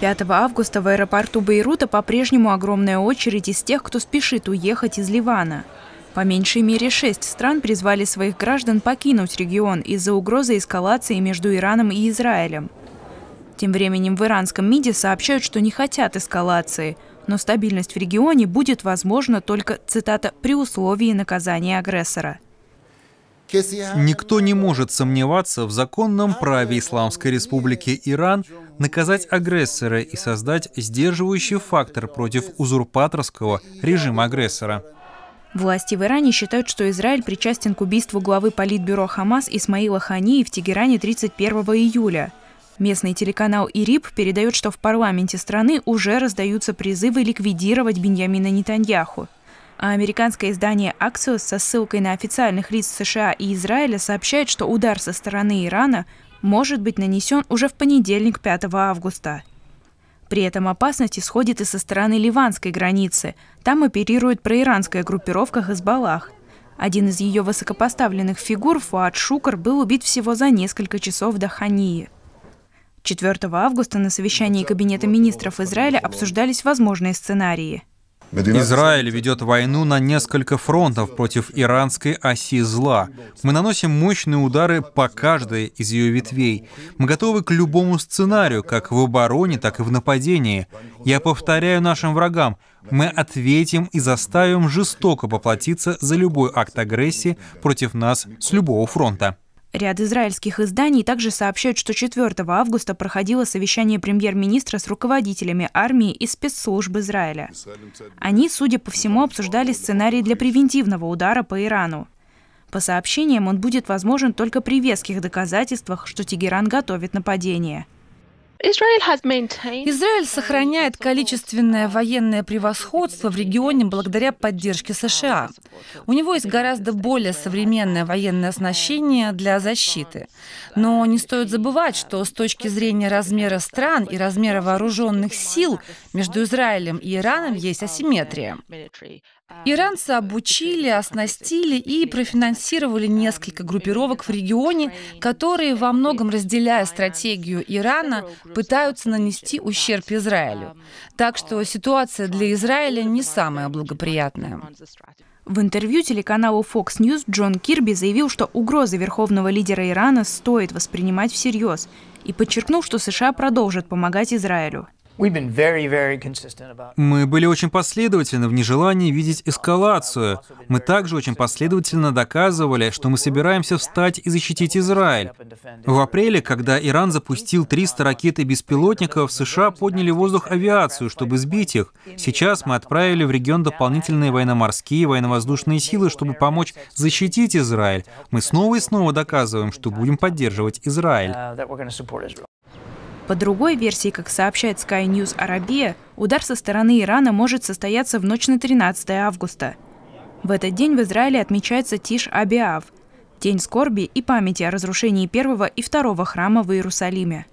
5 августа в аэропорту Бейрута по-прежнему огромная очередь из тех, кто спешит уехать из Ливана. По меньшей мере шесть стран призвали своих граждан покинуть регион из-за угрозы эскалации между Ираном и Израилем. Тем временем в иранском МИДе сообщают, что не хотят эскалации, но стабильность в регионе будет возможна только, цитата, «при условии наказания агрессора». Никто не может сомневаться в законном праве Исламской Республики Иран наказать агрессора и создать сдерживающий фактор против узурпаторского режима агрессора. Власти в Иране считают, что Израиль причастен к убийству главы политбюро Хамас Исмаила Хании в Тегеране 31 июля. Местный телеканал ИРИП передает, что в парламенте страны уже раздаются призывы ликвидировать Беньямина Нетаньяху – а американское издание Axios со ссылкой на официальных лиц США и Израиля сообщает, что удар со стороны Ирана может быть нанесен уже в понедельник 5 августа. При этом опасность исходит и со стороны ливанской границы. Там оперирует проиранская группировка «Хазбаллах». Один из ее высокопоставленных фигур, Фуад Шукар, был убит всего за несколько часов до Хании. 4 августа на совещании Кабинета министров Израиля обсуждались возможные сценарии – Израиль ведет войну на несколько фронтов против иранской оси зла. Мы наносим мощные удары по каждой из ее ветвей. Мы готовы к любому сценарию, как в обороне, так и в нападении. Я повторяю нашим врагам, мы ответим и заставим жестоко поплатиться за любой акт агрессии против нас с любого фронта. Ряд израильских изданий также сообщают, что 4 августа проходило совещание премьер-министра с руководителями армии и спецслужб Израиля. Они, судя по всему, обсуждали сценарий для превентивного удара по Ирану. По сообщениям, он будет возможен только при веских доказательствах, что Тегеран готовит нападение – Израиль сохраняет количественное военное превосходство в регионе благодаря поддержке США. У него есть гораздо более современное военное оснащение для защиты. Но не стоит забывать, что с точки зрения размера стран и размера вооруженных сил между Израилем и Ираном есть асимметрия. Иранцы обучили, оснастили и профинансировали несколько группировок в регионе, которые во многом разделяя стратегию Ирана, пытаются нанести ущерб Израилю. Так что ситуация для Израиля не самая благоприятная. В интервью телеканалу Fox News Джон Кирби заявил, что угрозы верховного лидера Ирана стоит воспринимать всерьез и подчеркнул, что США продолжат помогать Израилю. Мы были очень последовательны в нежелании видеть эскалацию. Мы также очень последовательно доказывали, что мы собираемся встать и защитить Израиль. В апреле, когда Иран запустил 300 ракет и беспилотников, США подняли в воздух авиацию, чтобы сбить их. Сейчас мы отправили в регион дополнительные военно-морские и военно-воздушные силы, чтобы помочь защитить Израиль. Мы снова и снова доказываем, что будем поддерживать Израиль. По другой версии, как сообщает Sky News Арабия, удар со стороны Ирана может состояться в ночь на 13 августа. В этот день в Израиле отмечается Тиш Абиав – День скорби и памяти о разрушении первого и второго храма в Иерусалиме.